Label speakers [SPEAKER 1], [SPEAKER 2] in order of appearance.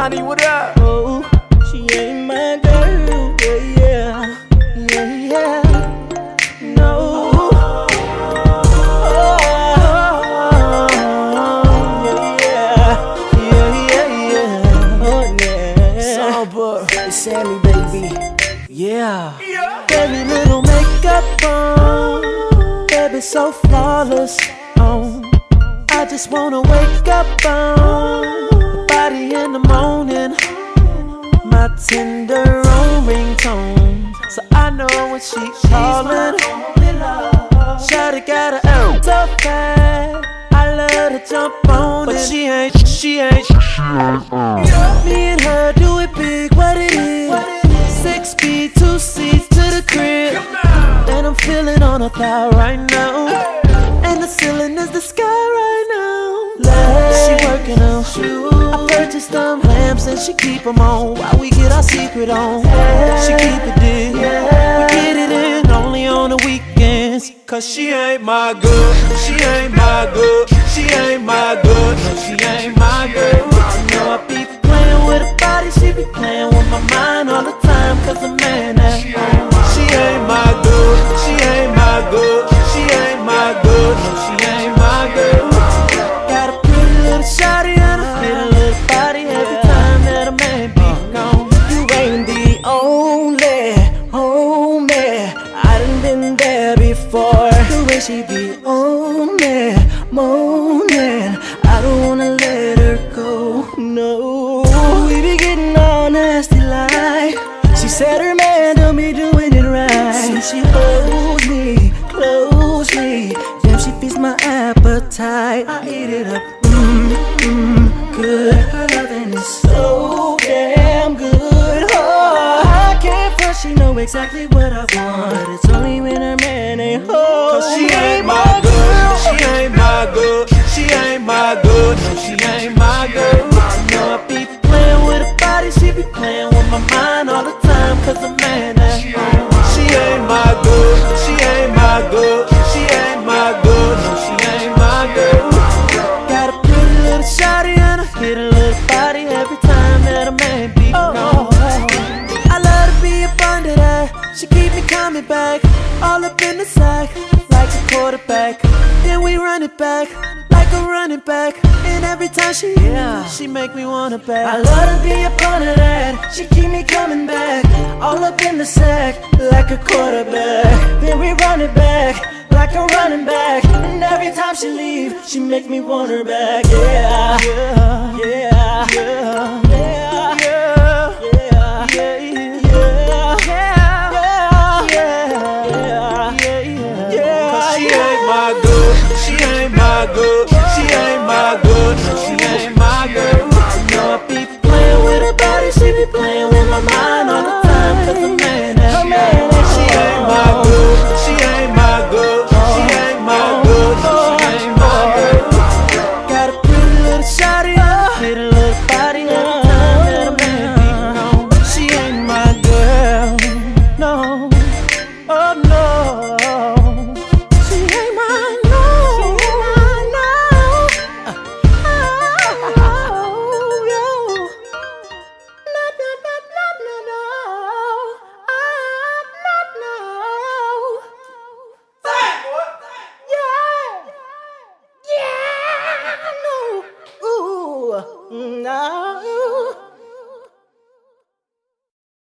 [SPEAKER 1] Yanni, what up?
[SPEAKER 2] Oh, she ain't my girl. Yeah, yeah, yeah, yeah. No. Oh, yeah, yeah, yeah, yeah. Oh, yeah.
[SPEAKER 1] Samba.
[SPEAKER 2] It's Sammy, baby.
[SPEAKER 1] Yeah.
[SPEAKER 2] Very little makeup on, baby, so flawless. On, I just wanna wake up on, know when she calling. Shawty got a L so fat, I love to jump on
[SPEAKER 1] But
[SPEAKER 2] it.
[SPEAKER 1] she ain't, she ain't. Uh.
[SPEAKER 2] Me and her do it big, what it is. Six speed, two seats to the crib. And I'm feeling on a thigh right now. And the ceiling is the sky right now. She working on. I purchased them lamps and she keep them on while we get our secret on. She keep it deep.
[SPEAKER 1] Cause she ain't my girl, she ain't my girl,
[SPEAKER 2] she
[SPEAKER 1] ain't my good, She
[SPEAKER 2] be on me, moaning. I don't wanna let her go, no. We be getting all nasty like. She said her man don't be doing it right. So she holds me closely. Damn, she feeds my appetite. I eat it up. Mmm, mmm, good. Her loving is so damn good. Oh, I can't front. She know exactly what I want. But it's body. She be playing with my mind all the time. Cause a man at.
[SPEAKER 1] She ain't my good, she ain't my good, she ain't my good, no, she ain't my girl.
[SPEAKER 2] Got a pretty little shawty and a little body every time that a man be oh. gone. I love to be up under that. She keep me coming back, all up in the sack, like a quarterback. Then we run it back, like a running back And every time she yeah. she make me wanna back I love to be a part of that She keep me coming back All up in the sack Like a quarterback Then we run it back Like a running back And every time she leave She make me want her back Yeah, yeah, yeah, yeah.
[SPEAKER 1] She ain't my girl.
[SPEAKER 2] Mm, no.